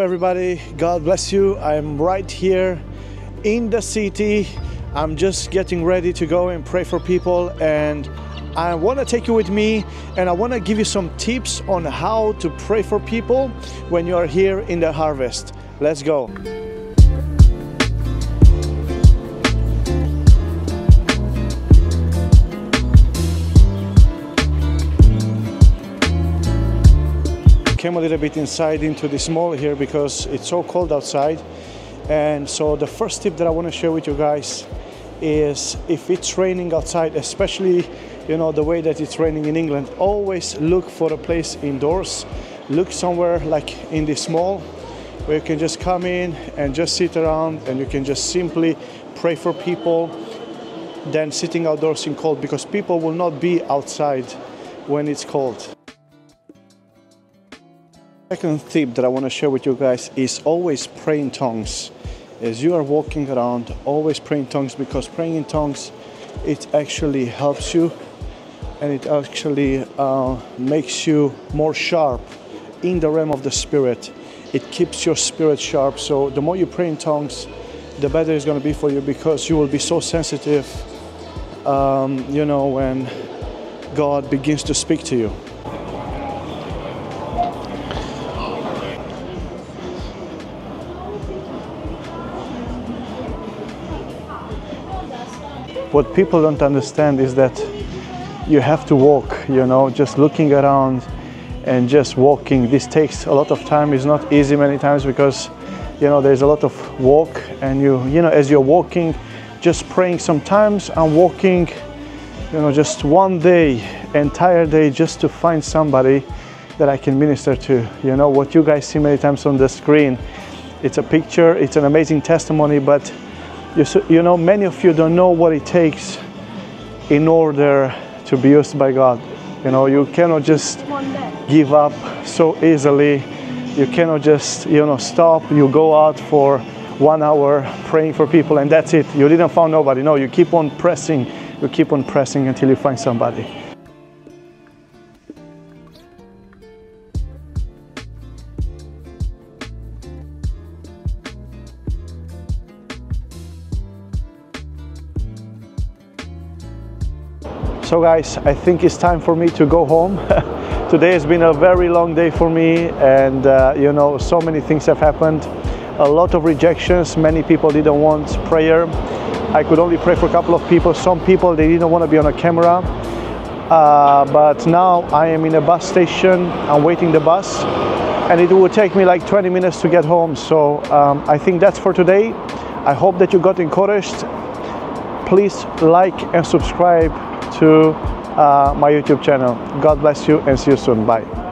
Everybody, God bless you. I'm right here in the city. I'm just getting ready to go and pray for people and I want to take you with me and I want to give you some tips on how to pray for people when you are here in the harvest. Let's go. Came a little bit inside into this mall here because it's so cold outside. And so the first tip that I want to share with you guys is if it's raining outside especially you know the way that it's raining in England always look for a place indoors. Look somewhere like in this mall where you can just come in and just sit around and you can just simply pray for people than sitting outdoors in cold because people will not be outside when it's cold Second tip that I want to share with you guys is always pray in tongues. As you are walking around, always pray in tongues because praying in tongues, it actually helps you and it actually uh, makes you more sharp in the realm of the spirit. It keeps your spirit sharp. So the more you pray in tongues, the better it's going to be for you because you will be so sensitive, um, you know, when God begins to speak to you. What people don't understand is that you have to walk, you know, just looking around and just walking. This takes a lot of time. It's not easy many times because, you know, there's a lot of walk and you, you know, as you're walking, just praying sometimes I'm walking, you know, just one day, entire day just to find somebody that I can minister to. You know, what you guys see many times on the screen, it's a picture, it's an amazing testimony, but you, you know, many of you don't know what it takes in order to be used by God. You know, you cannot just give up so easily. You cannot just, you know, stop. You go out for one hour praying for people and that's it. You didn't find nobody. No, you keep on pressing. You keep on pressing until you find somebody. So guys, I think it's time for me to go home. Today has been a very long day for me and uh, you know, so many things have happened. A lot of rejections, many people didn't want prayer. I could only pray for a couple of people. Some people, they didn't want to be on a camera. Uh, but now I am in a bus station, I'm waiting the bus and it will take me like 20 minutes to get home. So um, I think that's for today. I hope that you got encouraged. Please like and subscribe to uh, my YouTube channel. God bless you and see you soon. Bye.